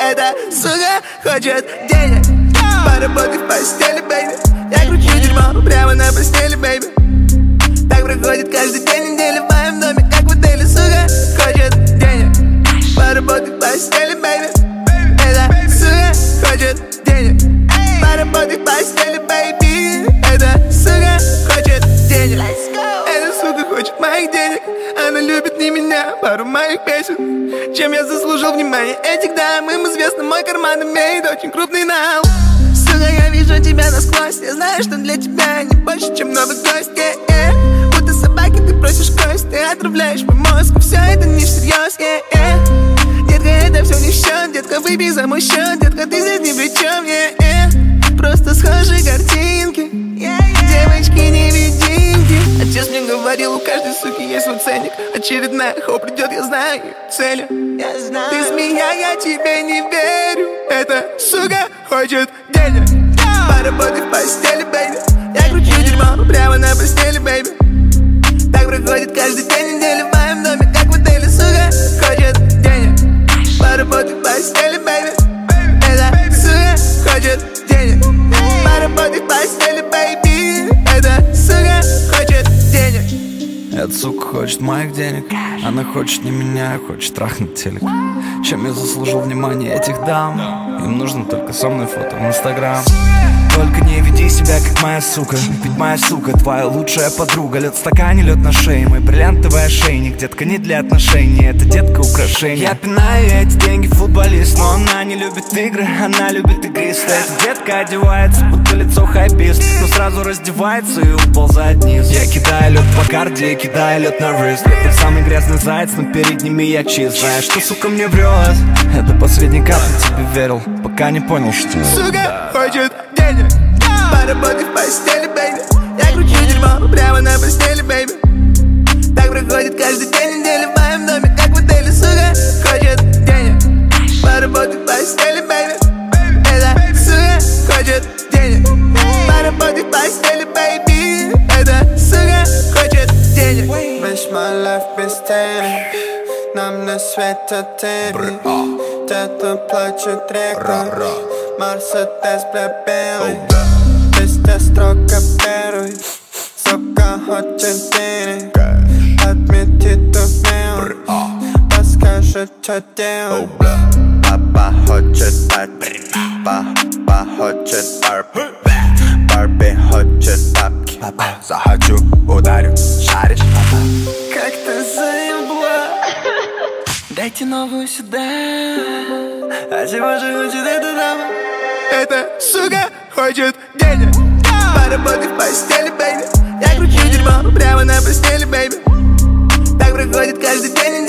Эта сука хочет денег. Поработай в постели, baby. Я кручу дерьмо прямо на постели, baby. Так проходит каждый день недели в моем доме Как в отеле, сука хочет денег. Поработай в постели, baby. Эта сука хочет денег. Поработай в постели, baby. Эта сука хочет денег. Эта сука хочет моих денег Любит не меня, пару моих песен Чем я заслужил внимание. Этих дам Им известно, мой карман имеет очень крупный нал. Сука, я вижу тебя насквозь. Я знаю, что для тебя не больше, чем новый гость. Yeah, yeah. Будто собаки ты просишь кость. Ты отравляешь мой мозг Все это не всерьез. Yeah, yeah. Детка, это все не счет Детка, выпей за мой счет Детка, ты здесь ни при чем yeah, yeah. Говорил, у каждой суки есть свой ценник. Очередная хоп придет, я знаю цель ее, я знаю. Ты змея, я тебе не верю. Эта сука хочет денег. Поработай в постели, baby. Я кручу дерьмо прямо на постели, baby. Так проходит каждый день недели в моем доме Как в отеле, сука хочет денег. Поработай в постели, baby. Эта сука хочет денег эта сука хочет моих денег. Она хочет не меня, хочет трахнуть телек. Чем я заслужил внимание этих дам? Им нужно только со мной фото в инстаграм. Только не веди себя как моя сука. Ведь моя сука твоя лучшая подруга. Лед в стакане, лед на шее. Мой бриллиантовый ошейник. Детка не для отношений Это детка украшение Я пинаю эти деньги футболист Но она не любит игры Она любит игристы. Эта детка одевается Будто лицо хайпист. Но сразу раздевается и уползает вниз Я кидаю лед по карде Кидаю лед на рыст Это самый грязный заяц Но перед ними я чист. Знаешь, что сука мне врет? Это последний капли тебе верил Пока не понял, что Сука хочет денег. Поработай в постели, бэйби мой лайф без тени Нам на свете тени Где-то плачет река Мерседес белый Везде строго первый Сука хочет денег Отметит умел Подскажет, что делать Папа хочет Барби Папа хочет Барби Барби хочет бабки Захочу, ударю, шаришь Как ты заебла. Дайте новую сюда. А чего же хочет эта дама? Эта сука хочет денег. Поработай в постели, baby. Я кручу дерьмо прямо на постели, baby. Так проходит каждый день